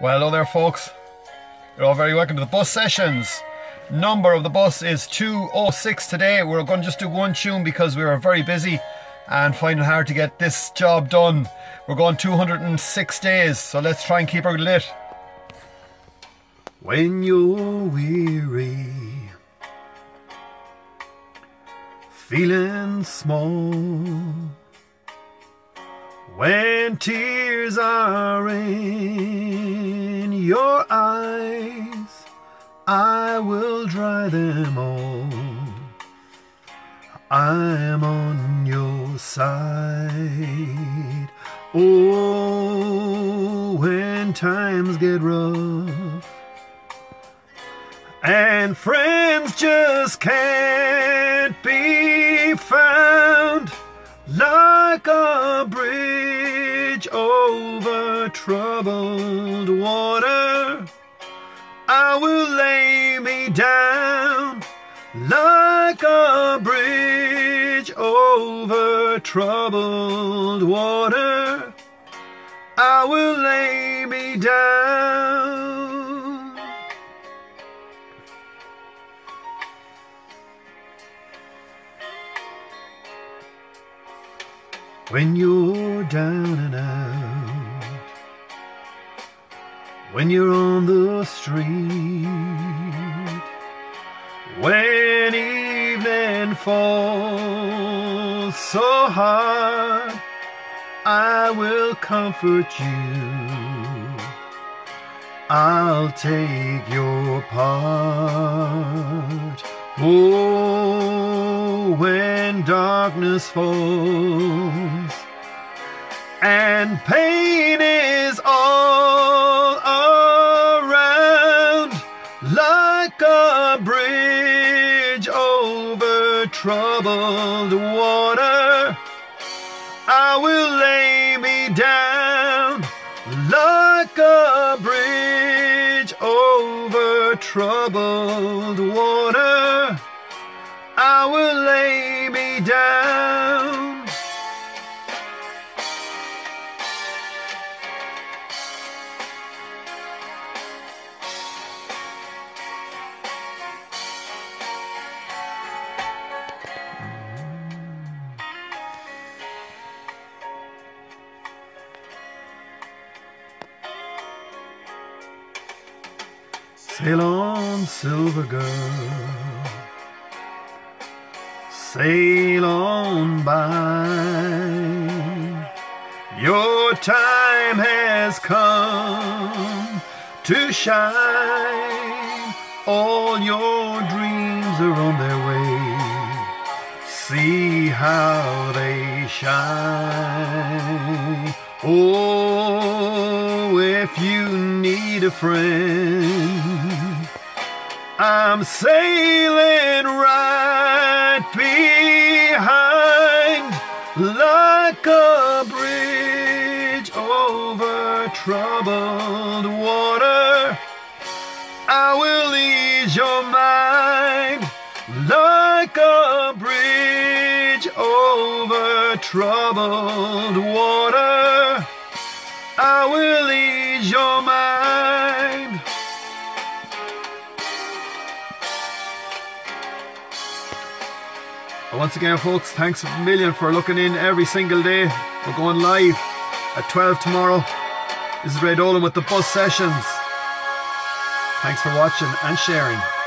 Well, hello there, folks. You're all very welcome to the bus sessions. Number of the bus is 206 today. We're going to just do one tune because we were very busy and finding hard to get this job done. We're going 206 days, so let's try and keep her lit. When you're weary, feeling small, when tears are in your eyes, I will dry them all. I'm on your side. Oh, when times get rough and friends just can't be found like a bridge troubled water. I will lay me down like a bridge over troubled water. I will lay me down. When you're down and out, when you're on the street, when evening falls so hard, I will comfort you. I'll take your part. Oh, when darkness falls and pain like a bridge over troubled water, I will lay me down like a bridge over troubled water. I will lay me down. Sail on, silver girl. Sail on by. Your time has come to shine. All your dreams are on their way. See how they shine. Oh, if you need a friend, I'm sailing right behind like a bridge over troubled water. I will ease your mind like a bridge over troubled water. I will ease your mind. Once again, folks, thanks a million for looking in every single day. We're going live at 12 tomorrow. This is Ray Dolan with the Bus Sessions. Thanks for watching and sharing.